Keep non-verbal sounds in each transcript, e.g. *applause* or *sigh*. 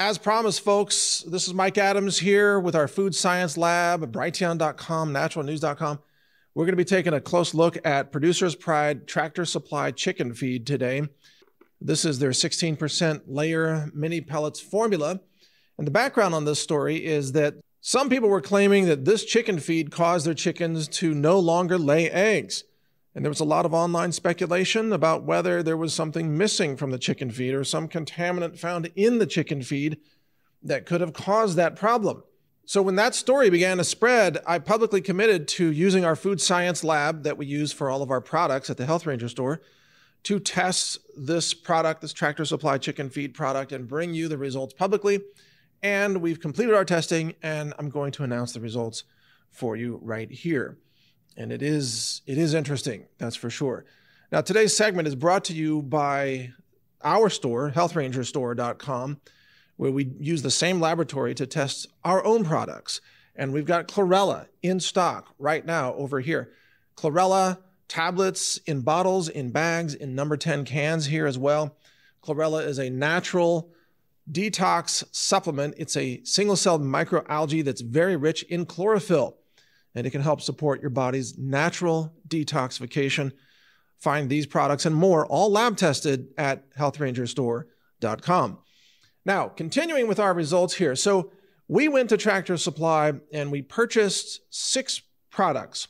As promised, folks, this is Mike Adams here with our food science lab at Brighteon.com, naturalnews.com. We're going to be taking a close look at Producer's Pride Tractor Supply chicken feed today. This is their 16% layer mini pellets formula. And the background on this story is that some people were claiming that this chicken feed caused their chickens to no longer lay eggs. And there was a lot of online speculation about whether there was something missing from the chicken feed or some contaminant found in the chicken feed that could have caused that problem. So, when that story began to spread, I publicly committed to using our food science lab that we use for all of our products at the Health Ranger store to test this product, this tractor supply chicken feed product, and bring you the results publicly. And we've completed our testing, and I'm going to announce the results for you right here and it is it is interesting, that's for sure. Now today's segment is brought to you by our store, healthrangerstore.com, where we use the same laboratory to test our own products. And we've got chlorella in stock right now over here. Chlorella tablets in bottles, in bags, in number 10 cans here as well. Chlorella is a natural detox supplement. It's a single celled microalgae that's very rich in chlorophyll and it can help support your body's natural detoxification. Find these products and more, all lab tested at healthrangerstore.com. Now, continuing with our results here. So, we went to Tractor Supply and we purchased six products.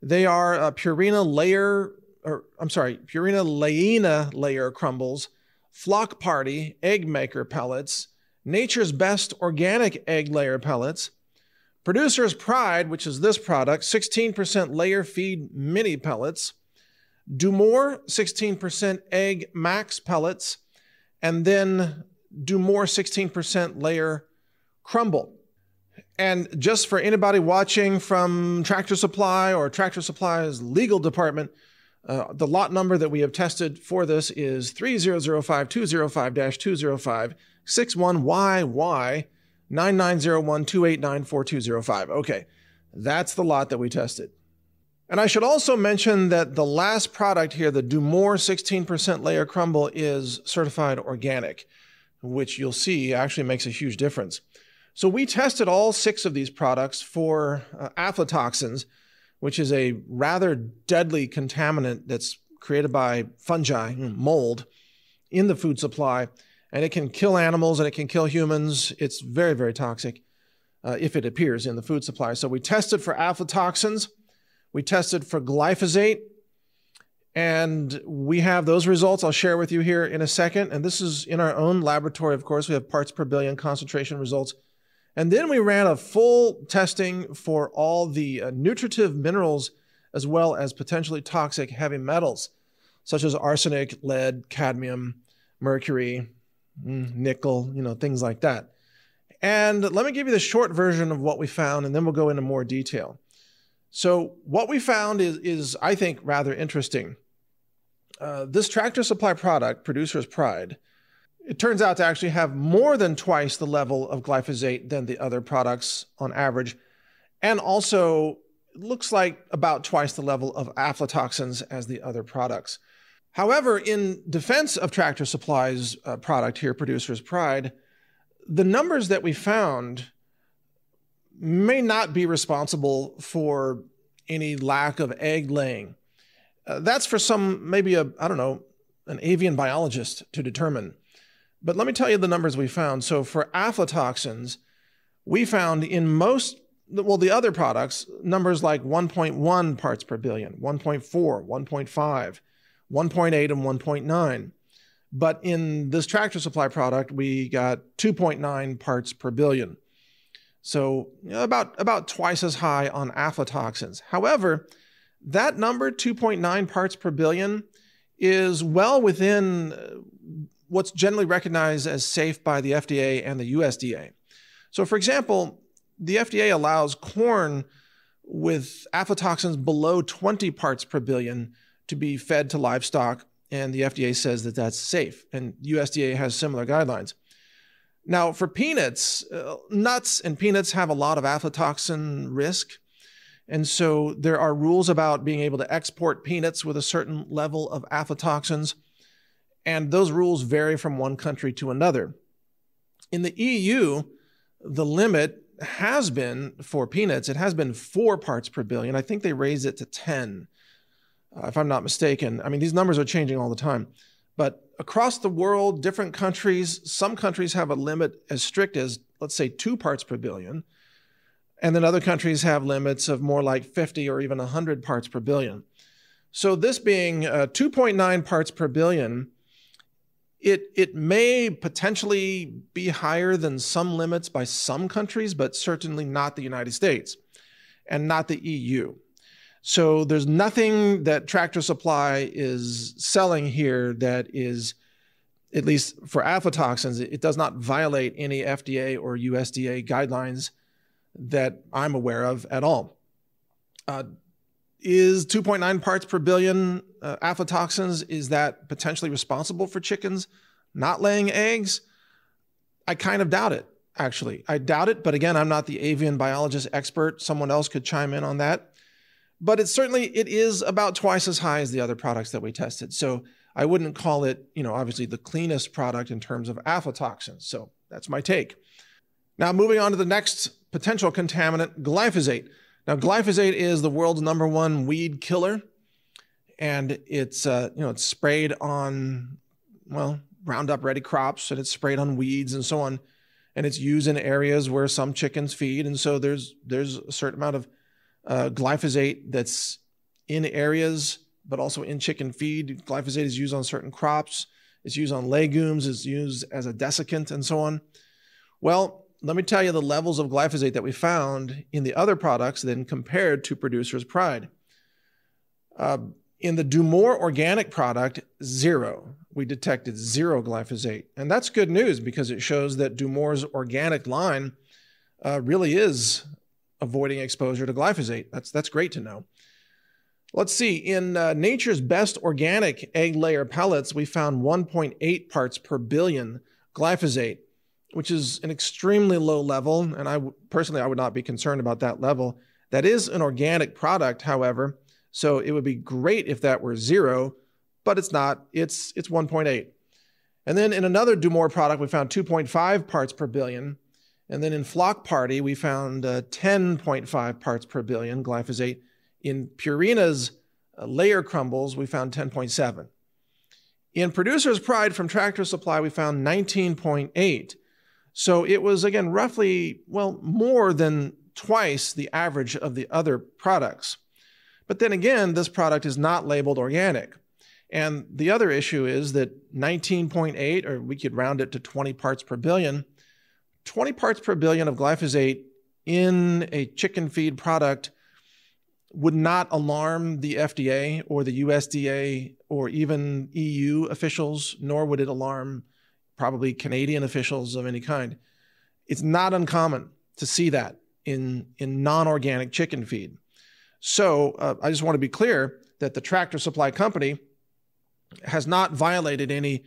They are a Purina layer, or I'm sorry, Purina Layena layer crumbles, Flock Party egg maker pellets, Nature's Best organic egg layer pellets, Producer's Pride, which is this product, 16% layer feed mini pellets. Dumore, 16% egg max pellets. And then Dumore, 16% layer crumble. And just for anybody watching from Tractor Supply or Tractor Supply's legal department, uh, the lot number that we have tested for this is 3005 205 205 61YY. 9901-289-4205. Okay, that's the lot that we tested. And I should also mention that the last product here, the Dumore 16% layer crumble, is certified organic, which you'll see actually makes a huge difference. So we tested all six of these products for uh, aflatoxins, which is a rather deadly contaminant that's created by fungi, mold, in the food supply and it can kill animals and it can kill humans. It's very, very toxic uh, if it appears in the food supply. So we tested for aflatoxins, we tested for glyphosate, and we have those results I'll share with you here in a second. And this is in our own laboratory, of course. We have parts per billion concentration results. And then we ran a full testing for all the uh, nutritive minerals as well as potentially toxic heavy metals, such as arsenic, lead, cadmium, mercury, nickel, you know, things like that. And let me give you the short version of what we found, and then we'll go into more detail. So, what we found is, is I think, rather interesting. Uh, this tractor supply product, Producer's Pride, it turns out to actually have more than twice the level of glyphosate than the other products on average, and also looks like about twice the level of aflatoxins as the other products. However, in defense of Tractor Supply's uh, product here, Producer's Pride, the numbers that we found may not be responsible for any lack of egg laying. Uh, that's for some, maybe a, I don't know, an avian biologist to determine. But let me tell you the numbers we found. So for aflatoxins, we found in most, well, the other products, numbers like 1.1 parts per billion, 1.4, 1.5. 1.8 and 1.9. But in this tractor supply product, we got 2.9 parts per billion. So about, about twice as high on aflatoxins. However, that number, 2.9 parts per billion, is well within uh, what's generally recognized as safe by the FDA and the USDA. So, for example, the FDA allows corn with aflatoxins below 20 parts per billion to be fed to livestock, and the FDA says that that's safe, and USDA has similar guidelines. Now, for peanuts, uh, nuts and peanuts have a lot of aflatoxin risk. And so there are rules about being able to export peanuts with a certain level of aflatoxins. And those rules vary from one country to another. In the EU, the limit has been for peanuts, it has been four parts per billion. I think they raised it to 10, uh, if I'm not mistaken. I mean, these numbers are changing all the time. But across the world, different countries, some countries have a limit as strict as, let's say, two parts per billion. And then other countries have limits of more like 50 or even 100 parts per billion. So, this being uh, 2.9 parts per billion, it, it may potentially be higher than some limits by some countries, but certainly not the United States and not the EU. So there's nothing that Tractor Supply is selling here that is, at least for aflatoxins, it does not violate any FDA or USDA guidelines that I'm aware of at all. Uh, is 2.9 parts per billion uh, aflatoxins is that potentially responsible for chickens not laying eggs? I kind of doubt it actually. I doubt it but again i'm not the avian biologist expert. Someone else could chime in on that but it's certainly it is about twice as high as the other products that we tested. So i wouldn't call it you know obviously the cleanest product in terms of aflatoxins. So that's my take. Now moving on to the next potential contaminant glyphosate. Now, glyphosate is the world's number one weed killer, and it's uh, you know it's sprayed on well Roundup Ready crops, and it's sprayed on weeds and so on, and it's used in areas where some chickens feed, and so there's there's a certain amount of uh, glyphosate that's in areas, but also in chicken feed. Glyphosate is used on certain crops. It's used on legumes. It's used as a desiccant and so on. Well, let me tell you the levels of glyphosate that we found in the other products then compared to producer's pride. Uh, in the DuMOR organic product, zero. We detected zero glyphosate. And that's good news because it shows that DuMOR's organic line uh, really is avoiding exposure to glyphosate. That's, that's great to know. Let's see, in uh, Nature's Best Organic Egg Layer Pellets, we found 1.8 parts per billion glyphosate which is an extremely low level, and I personally I would not be concerned about that level. That is an organic product, however, so it would be great if that were zero, but it's not. It's it's 1.8. And then in another DuMOR product, we found 2.5 parts per billion. And then in Flock Party, we found uh, 10.5 parts per billion glyphosate. In Purina's uh, layer crumbles, we found 10.7. In Producer's Pride from Tractor Supply, we found 19.8. So it was, again, roughly, well, more than twice the average of the other products. But then again, this product is not labeled organic. And the other issue is that 19.8, or we could round it to 20 parts per billion, 20 parts per billion of glyphosate in a chicken feed product would not alarm the FDA or the USDA or even EU officials, nor would it alarm probably Canadian officials of any kind. It's not uncommon to see that in, in non organic chicken feed. So uh, I just want to be clear that the Tractor Supply Company has not violated any,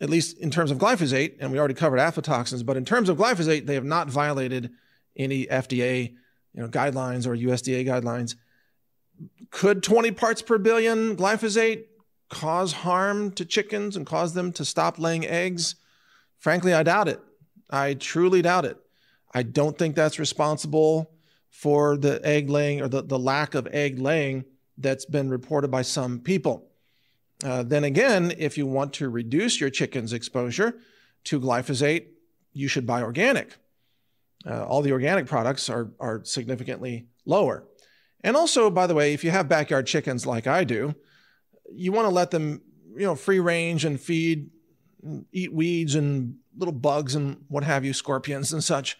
at least in terms of glyphosate, and we already covered aflatoxins, but in terms of glyphosate, they have not violated any FDA you know, guidelines or USDA guidelines. Could 20 parts per billion glyphosate cause harm to chickens and cause them to stop laying eggs? Frankly, I doubt it. I truly doubt it. I don't think that's responsible for the egg laying or the, the lack of egg laying that's been reported by some people. Uh, then again, if you want to reduce your chicken's exposure to glyphosate, you should buy organic. Uh, all the organic products are, are significantly lower. And also, by the way, if you have backyard chickens like I do, you want to let them, you know, free range and feed, eat weeds and little bugs and what have you, scorpions and such.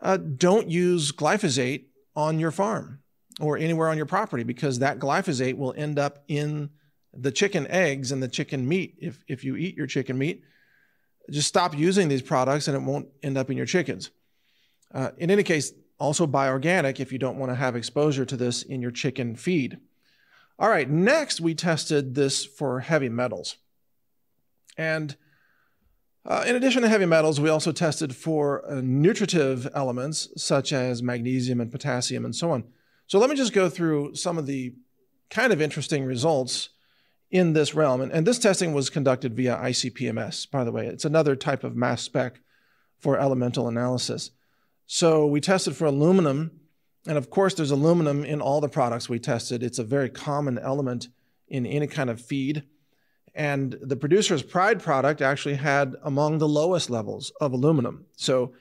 Uh, don't use glyphosate on your farm or anywhere on your property because that glyphosate will end up in the chicken eggs and the chicken meat. If, if you eat your chicken meat, just stop using these products and it won't end up in your chickens. Uh, in any case, also buy organic if you don't want to have exposure to this in your chicken feed. All right, next we tested this for heavy metals. And uh, in addition to heavy metals, we also tested for uh, nutritive elements such as magnesium and potassium and so on. So let me just go through some of the kind of interesting results in this realm. And, and this testing was conducted via ICP-MS, by the way. It's another type of mass spec for elemental analysis. So we tested for aluminum, and of course, there's aluminum in all the products we tested. It's a very common element in any kind of feed. And the producer's pride product actually had among the lowest levels of aluminum. So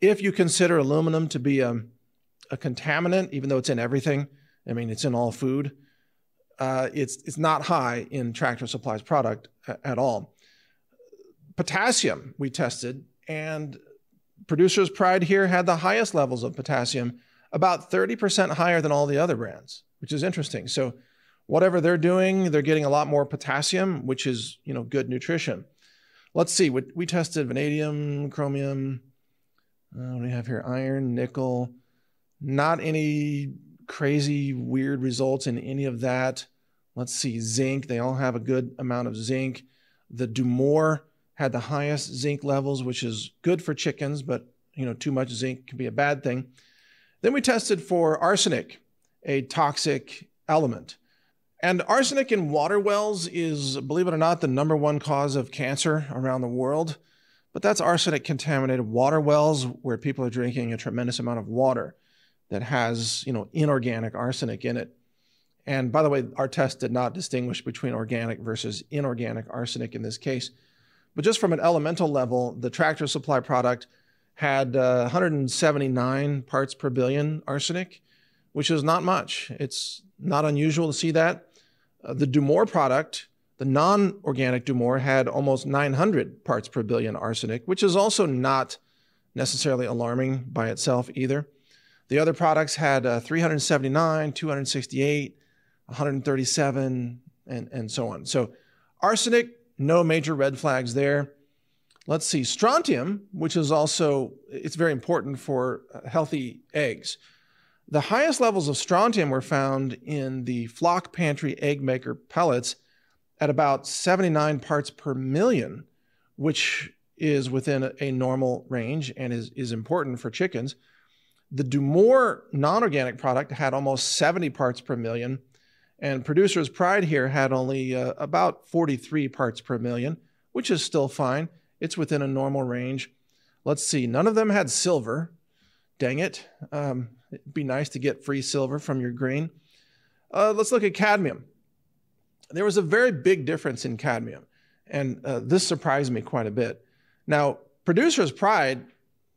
if you consider aluminum to be a, a contaminant, even though it's in everything, I mean, it's in all food, uh, it's, it's not high in Tractor Supply's product at all. Potassium we tested, and Producer's Pride here had the highest levels of potassium, about 30% higher than all the other brands, which is interesting. So whatever they're doing, they're getting a lot more potassium, which is, you know, good nutrition. Let's see, we, we tested vanadium, chromium, uh, what do we have here? Iron, nickel, not any crazy weird results in any of that. Let's see, zinc, they all have a good amount of zinc. The Dumore had the highest zinc levels, which is good for chickens, but you know, too much zinc can be a bad thing. Then we tested for arsenic, a toxic element. And arsenic in water wells is, believe it or not, the number one cause of cancer around the world. But that's arsenic contaminated water wells where people are drinking a tremendous amount of water that has, you know, inorganic arsenic in it. And by the way, our test did not distinguish between organic versus inorganic arsenic in this case. But just from an elemental level, the tractor supply product had uh, 179 parts per billion arsenic, which is not much. It's not unusual to see that. Uh, the Dumore product, the non organic Dumore, had almost 900 parts per billion arsenic, which is also not necessarily alarming by itself either. The other products had uh, 379, 268, 137, and, and so on. So, arsenic no major red flags there. Let's see, strontium, which is also, it's very important for uh, healthy eggs. The highest levels of strontium were found in the flock party egg maker pellets at about 79 parts per million, which is within a normal range and is, is important for chickens. The Dumore non organic product had almost 70 parts per million, and Producer's Pride here had only uh, about 43 parts per million, which is still fine. It's within a normal range. Let's see, none of them had silver. Dang it. Um, it'd be nice to get free silver from your grain. Uh, let's look at cadmium. There was a very big difference in cadmium, and uh, this surprised me quite a bit. Now, Producer's Pride,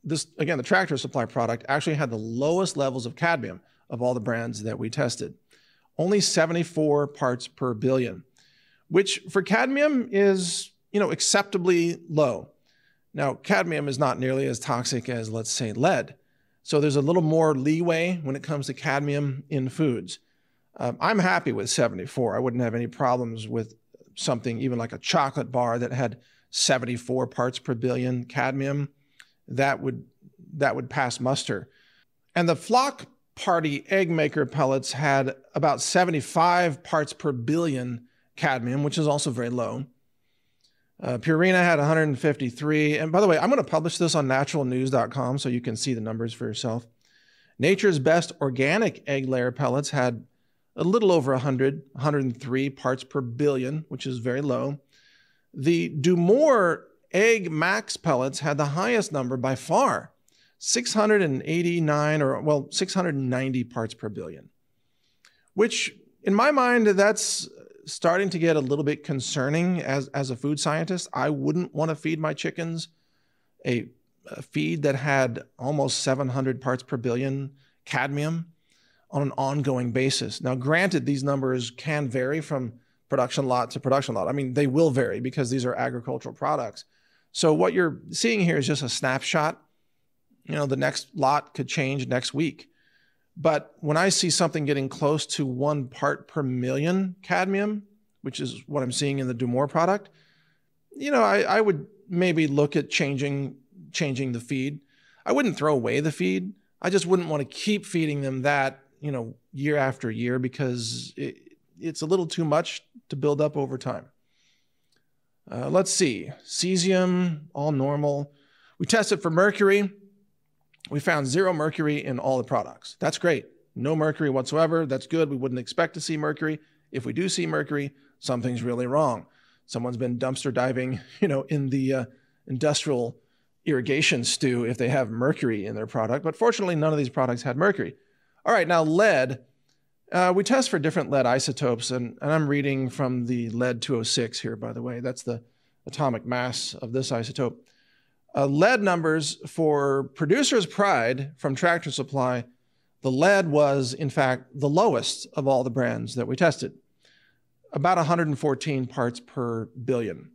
this again, the tractor supply product, actually had the lowest levels of cadmium of all the brands that we tested only 74 parts per billion, which for cadmium is, you know, acceptably low. Now, cadmium is not nearly as toxic as, let's say, lead. So there's a little more leeway when it comes to cadmium in foods. Um, I'm happy with 74. I wouldn't have any problems with something even like a chocolate bar that had 74 parts per billion cadmium. That would that would pass muster. And the flock party egg maker pellets had about 75 parts per billion cadmium, which is also very low. Uh, Purina had 153. And by the way, I'm going to publish this on naturalnews.com so you can see the numbers for yourself. Nature's Best organic egg layer pellets had a little over 100, 103 parts per billion, which is very low. The Dumore Egg Max pellets had the highest number by far 689 or, well, 690 parts per billion, which in my mind, that's starting to get a little bit concerning as, as a food scientist. I wouldn't want to feed my chickens a, a feed that had almost 700 parts per billion cadmium on an ongoing basis. Now, granted, these numbers can vary from production lot to production lot. I mean, they will vary because these are agricultural products. So, what you're seeing here is just a snapshot you know, the next lot could change next week. But when I see something getting close to one part per million cadmium, which is what I'm seeing in the Dumore product, you know, I, I would maybe look at changing changing the feed. I wouldn't throw away the feed. I just wouldn't want to keep feeding them that, you know, year after year because it, it's a little too much to build up over time. Uh, let's see. Cesium, all normal. We tested for mercury we found zero mercury in all the products. That's great. No mercury whatsoever. That's good. We wouldn't expect to see mercury. If we do see mercury, something's really wrong. Someone's been dumpster diving, *laughs* you know, in the uh, industrial irrigation stew if they have mercury in their product, but fortunately, none of these products had mercury. All right, now lead. Uh, we test for different lead isotopes, and, and I'm reading from the lead 206 here, by the way. That's the atomic mass of this isotope. Uh, lead numbers for Producer's Pride from Tractor Supply, the lead was, in fact, the lowest of all the brands that we tested, about 114 parts per billion,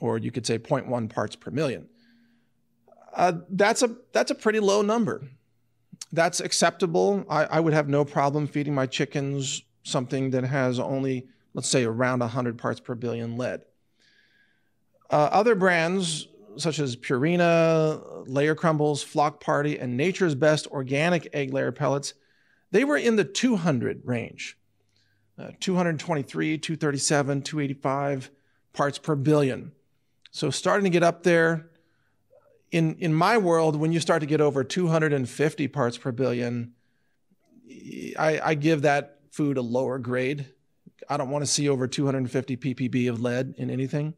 or you could say 0.1 parts per million. Uh, that's a that's a pretty low number. That's acceptable. I, I would have no problem feeding my chickens something that has only, let's say, around 100 parts per billion lead. Uh, other brands such as Purina, Layer Crumbles, Flock Party, and Nature's Best organic egg layer pellets, they were in the 200 range. Uh, 223, 237, 285 parts per billion. So starting to get up there. In, in my world, when you start to get over 250 parts per billion, I, I give that food a lower grade. I don't want to see over 250 ppb of lead in anything.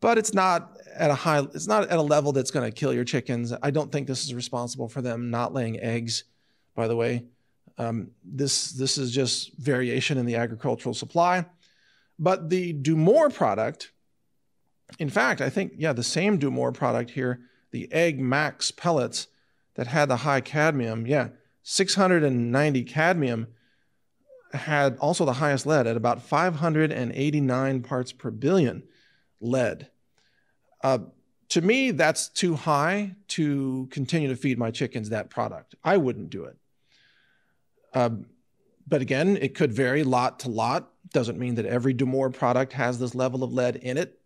But it's not at a high it's not at a level that's going to kill your chickens. I don't think this is responsible for them not laying eggs by the way. Um, this this is just variation in the agricultural supply. But the dumore product in fact i think yeah the same dumore product here the egg max pellets that had the high cadmium yeah 690 cadmium had also the highest lead at about 589 parts per billion lead uh, to me, that's too high to continue to feed my chickens that product. I wouldn't do it. Um, but again, it could vary lot to lot. Doesn't mean that every Dumore product has this level of lead in it.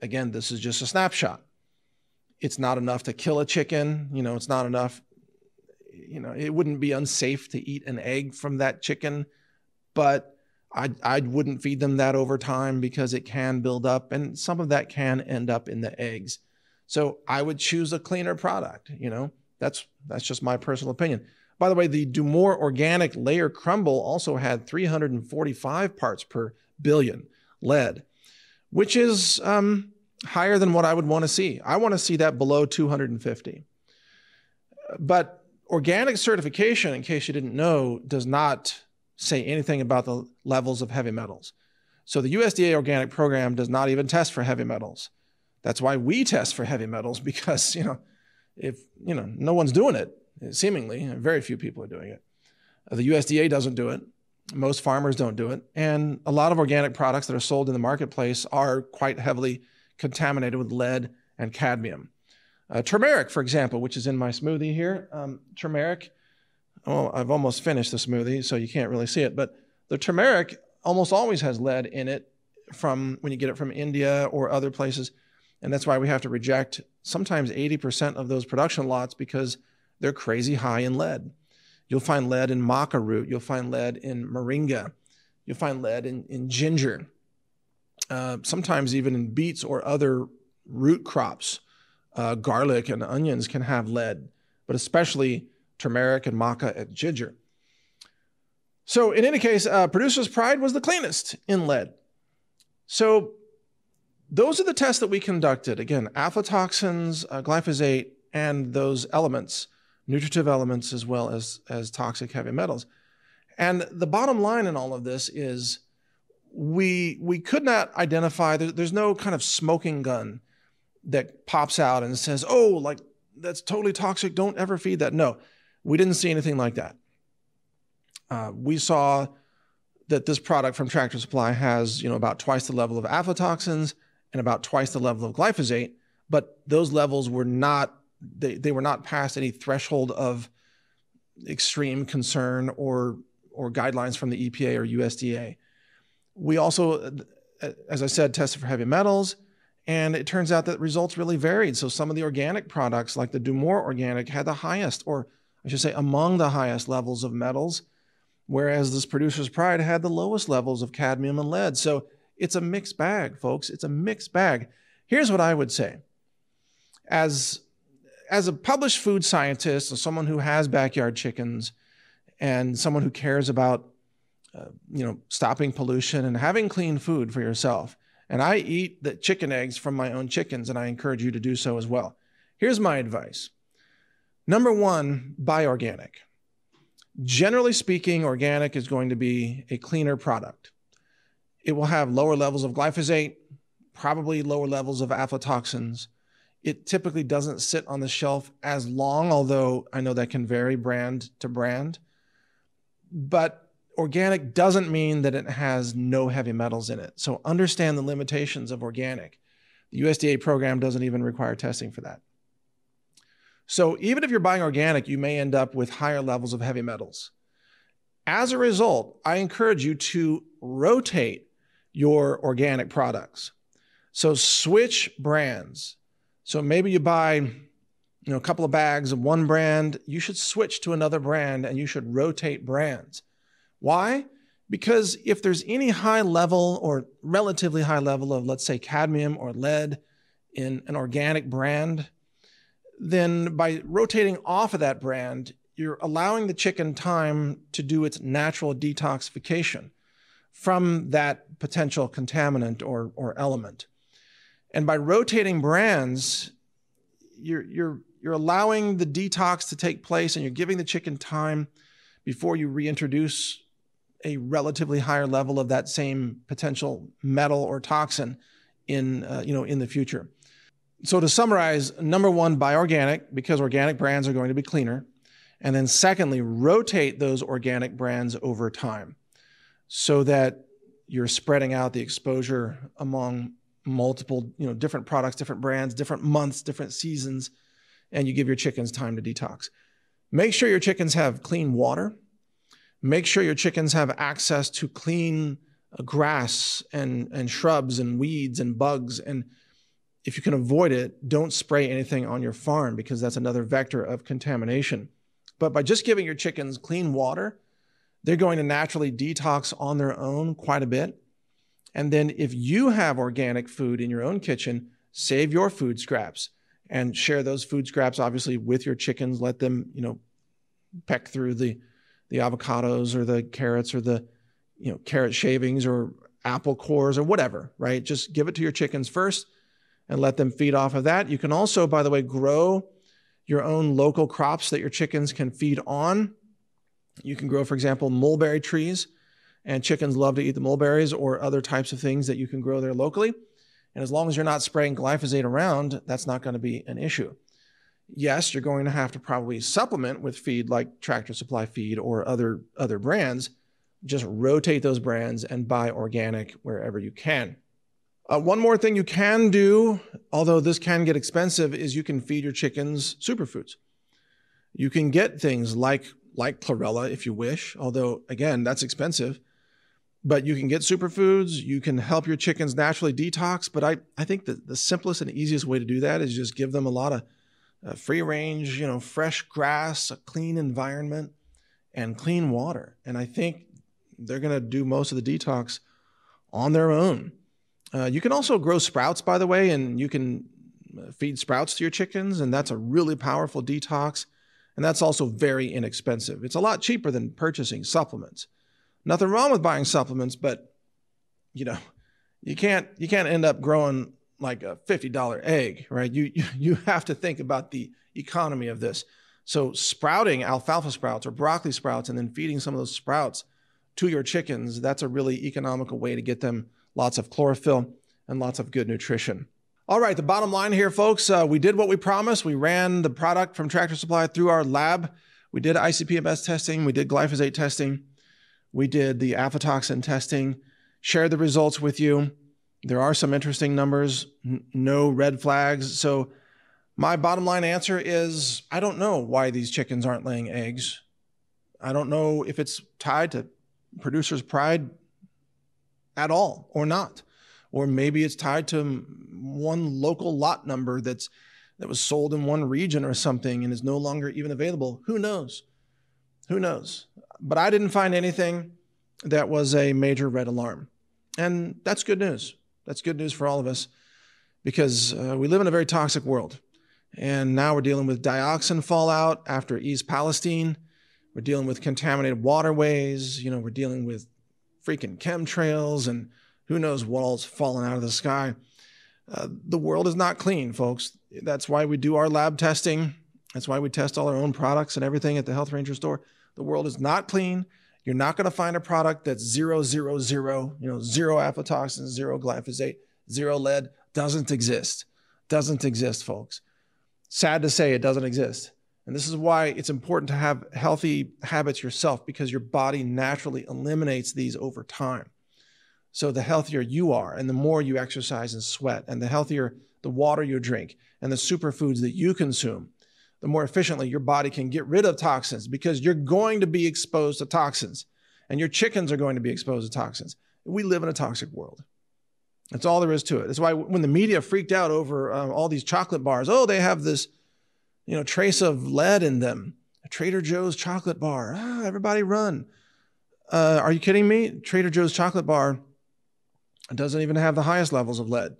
Again, this is just a snapshot. It's not enough to kill a chicken. You know, it's not enough. You know, it wouldn't be unsafe to eat an egg from that chicken, but I, I wouldn't feed them that over time because it can build up and some of that can end up in the eggs. So I would choose a cleaner product, you know. That's that's just my personal opinion. By the way, the Dumore organic layer crumble also had 345 parts per billion lead, which is um, higher than what I would want to see. I want to see that below 250. But organic certification, in case you didn't know, does not say anything about the levels of heavy metals. So the USDA organic program does not even test for heavy metals. That's why we test for heavy metals *laughs* because, you know, if, you know, no one's doing it, seemingly, very few people are doing it. The USDA doesn't do it. Most farmers don't do it. And a lot of organic products that are sold in the marketplace are quite heavily contaminated with lead and cadmium. Uh, turmeric, for example, which is in my smoothie here, um, turmeric well, I've almost finished the smoothie, so you can't really see it, but the turmeric almost always has lead in it from when you get it from India or other places. And that's why we have to reject sometimes 80% of those production lots because they're crazy high in lead. You'll find lead in maca root, you'll find lead in moringa, you'll find lead in, in ginger, uh, sometimes even in beets or other root crops. Uh, garlic and onions can have lead, but especially turmeric and maca and ginger. So, in any case, uh, Producer's Pride was the cleanest in lead. So, those are the tests that we conducted. Again, aflatoxins, uh, glyphosate, and those elements, nutritive elements as well as, as toxic heavy metals. And the bottom line in all of this is we, we could not identify, there, there's no kind of smoking gun that pops out and says, oh, like that's totally toxic. Don't ever feed that. No, we didn't see anything like that. Uh, we saw that this product from Tractor Supply has, you know, about twice the level of aflatoxins and about twice the level of glyphosate, but those levels were not they, they were not past any threshold of extreme concern or or guidelines from the EPA or USDA. We also, as I said, tested for heavy metals, and it turns out that results really varied. So some of the organic products, like the Dumore organic, had the highest or I should say, among the highest levels of metals, whereas this producer's pride had the lowest levels of cadmium and lead. So it's a mixed bag, folks. It's a mixed bag. Here's what I would say. As, as a published food scientist and someone who has backyard chickens and someone who cares about uh, you know stopping pollution and having clean food for yourself and i eat the chicken eggs from my own chickens and i encourage you to do so as well Here's my advice. Number one, buy organic. Generally speaking, organic is going to be a cleaner product. It will have lower levels of glyphosate, probably lower levels of aflatoxins. It typically doesn't sit on the shelf as long, although I know that can vary brand to brand. But organic doesn't mean that it has no heavy metals in it. So understand the limitations of organic. The USDA program doesn't even require testing for that. So even if you're buying organic, you may end up with higher levels of heavy metals. As a result, I encourage you to rotate your organic products. So switch brands. So maybe you buy you know a couple of bags of one brand, you should switch to another brand and you should rotate brands. Why? Because if there's any high level or relatively high level of let's say cadmium or lead in an organic brand, then by rotating off of that brand, you're allowing the chicken time to do its natural detoxification from that potential contaminant or, or element. And by rotating brands, you're, you're, you're allowing the detox to take place and you're giving the chicken time before you reintroduce a relatively higher level of that same potential metal or toxin in, uh, you know, in the future. So to summarize, number one, buy organic because organic brands are going to be cleaner. And then secondly, rotate those organic brands over time so that you're spreading out the exposure among multiple, you know, different products, different brands, different months, different seasons, and you give your chickens time to detox. Make sure your chickens have clean water. Make sure your chickens have access to clean uh, grass and, and shrubs and weeds and bugs and if you can avoid it, don't spray anything on your farm because that's another vector of contamination. But by just giving your chickens clean water, they're going to naturally detox on their own quite a bit. And then if you have organic food in your own kitchen, save your food scraps and share those food scraps obviously with your chickens. Let them, you know, peck through the the avocados or the carrots or the you know carrot shavings or apple cores or whatever, right? Just give it to your chickens first and let them feed off of that. You can also, by the way, grow your own local crops that your chickens can feed on. You can grow, for example, mulberry trees, and chickens love to eat the mulberries or other types of things that you can grow there locally. And as long as you're not spraying glyphosate around, that's not going to be an issue. Yes, you're going to have to probably supplement with feed like Tractor Supply feed or other other brands. Just rotate those brands and buy organic wherever you can. Uh, one more thing you can do, although this can get expensive, is you can feed your chickens superfoods. You can get things like like chlorella if you wish, although again that's expensive. But you can get superfoods. You can help your chickens naturally detox. But I, I think that the simplest and easiest way to do that is just give them a lot of uh, free range, you know, fresh grass, a clean environment, and clean water. And I think they're going to do most of the detox on their own. Uh, you can also grow sprouts, by the way, and you can uh, feed sprouts to your chickens, and that's a really powerful detox. And that's also very inexpensive. It's a lot cheaper than purchasing supplements. Nothing wrong with buying supplements, but you know, you can't you can't end up growing like a $50 egg, right? You, you have to think about the economy of this. So sprouting alfalfa sprouts or broccoli sprouts and then feeding some of those sprouts to your chickens, that's a really economical way to get them lots of chlorophyll, and lots of good nutrition. All right, the bottom line here, folks, uh, we did what we promised. We ran the product from Tractor Supply through our lab. We did ICP-MS testing, we did glyphosate testing, we did the aflatoxin testing, shared the results with you. There are some interesting numbers, n- no red flags. So, my bottom line answer is I don't know why these chickens aren't laying eggs. I don't know if it's tied to producers' pride at all or not. Or maybe it's tied to one local lot number that's that was sold in one region or something and is no longer even available. Who knows? Who knows? But I didn't find anything that was a major red alarm. And that's good news. That's good news for all of us because uh, we live in a very toxic world. And now we're dealing with dioxin fallout after East Palestine. We're dealing with contaminated waterways. You know, we're dealing with freaking chemtrails and who knows what all's falling out of the sky. Uh, the world is not clean, folks. That's why we do our lab testing. That's why we test all our own products and everything at the Health Ranger store. The world is not clean. You're not going to find a product that's zero, zero, zero, you know, zero aflatoxin, zero glyphosate, zero lead. Doesn't exist. Doesn't exist, folks. Sad to say, it doesn't exist. And this is why it's important to have healthy habits yourself because your body naturally eliminates these over time. So the healthier you are, and the more you exercise and sweat, and the healthier the water you drink, and the superfoods that you consume, the more efficiently your body can get rid of toxins because you're going to be exposed to toxins, and your chickens are going to be exposed to toxins. We live in a toxic world. That's all there is to it. That's why when the media freaked out over uh, all these chocolate bars, oh, they have this, you know, trace of lead in them. Trader Joe's chocolate bar. Ah, everybody run. Uh, are you kidding me? Trader Joe's chocolate bar doesn't even have the highest levels of lead.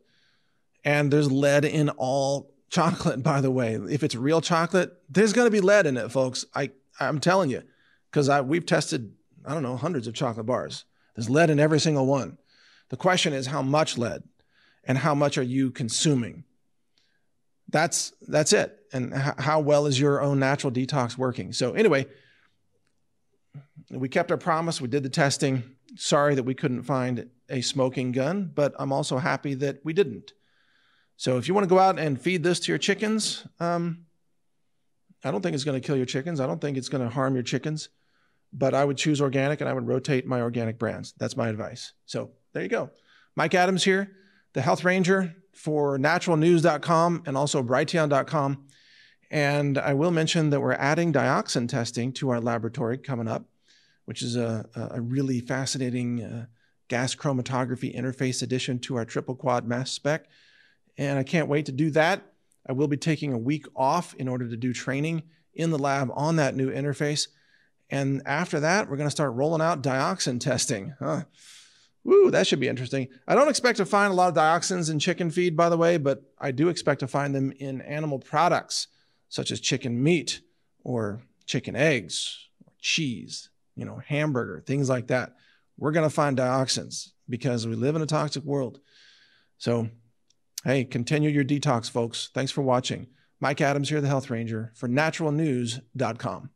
And there's lead in all chocolate, by the way. If it's real chocolate, there's going to be lead in it, folks. I, I'm telling you, because I we've tested, I don't know, hundreds of chocolate bars. There's lead in every single one. The question is how much lead and how much are you consuming? That's that's it. And h- how well is your own natural detox working? So anyway, we kept our promise. We did the testing. Sorry that we couldn't find a smoking gun, but I'm also happy that we didn't. So if you want to go out and feed this to your chickens, um, I don't think it's going to kill your chickens. I don't think it's going to harm your chickens, but I would choose organic and I would rotate my organic brands. That's my advice. So there you go. Mike Adams here, the Health Ranger for naturalnews.com and also brighteon.com. And I will mention that we're adding dioxin testing to our laboratory coming up, which is a, a really fascinating uh, gas chromatography interface addition to our triple quad mass spec. And I can't wait to do that. I will be taking a week off in order to do training in the lab on that new interface. And after that, we're going to start rolling out dioxin testing. Huh. Woo, that should be interesting. I don't expect to find a lot of dioxins in chicken feed, by the way, but I do expect to find them in animal products such as chicken meat or chicken eggs or cheese, you know, hamburger, things like that. We're going to find dioxins because we live in a toxic world. So, hey, continue your detox, folks. Thanks for watching. Mike Adams here, the Health Ranger, for naturalnews.com.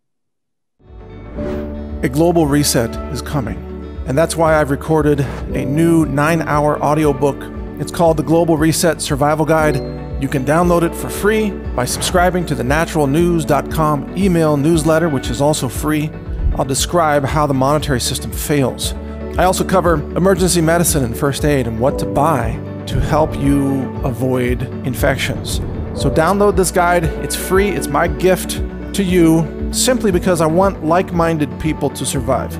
A global reset is coming. And that's why I've recorded a new nine hour audiobook. It's called The Global Reset Survival Guide. You can download it for free by subscribing to the naturalnews.com email newsletter, which is also free. I'll describe how the monetary system fails. I also cover emergency medicine and first aid and what to buy to help you avoid infections. So, download this guide. It's free, it's my gift to you simply because I want like minded people to survive.